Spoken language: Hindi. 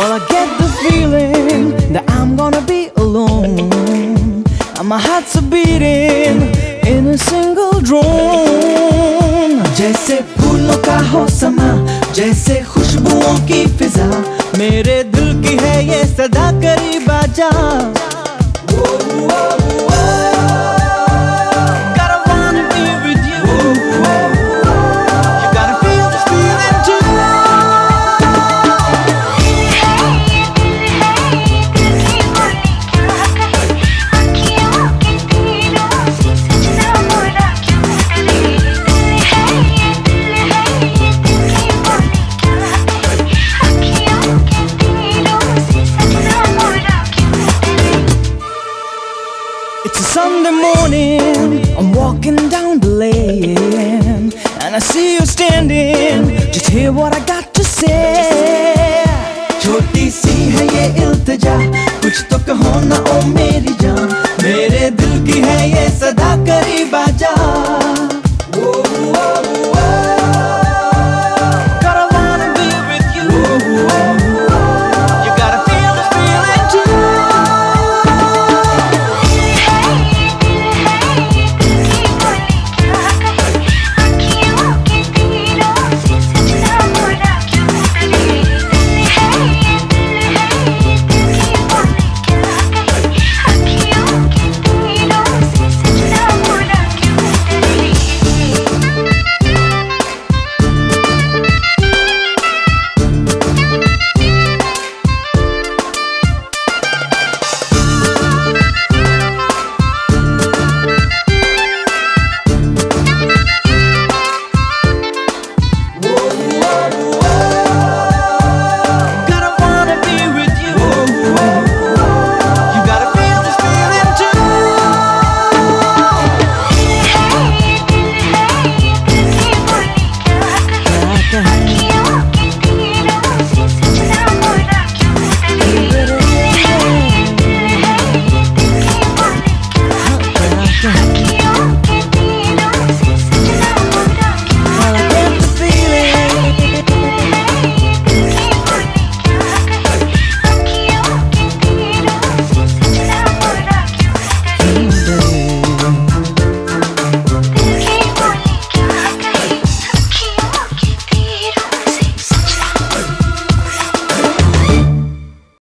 Well, I get the feeling that I'm gonna be alone. And my heart's a beating in a single drone. जैसे फूलों का हो समा जैसे खुशबुओं की फिजा मेरे दिल की है ये सदा करीब आजा what I got to say. छोटी सी है ये इल्तजा, कुछ तो कहो ना ओ मेरी जान। मेरे दिल की है ये सदा करीब आजा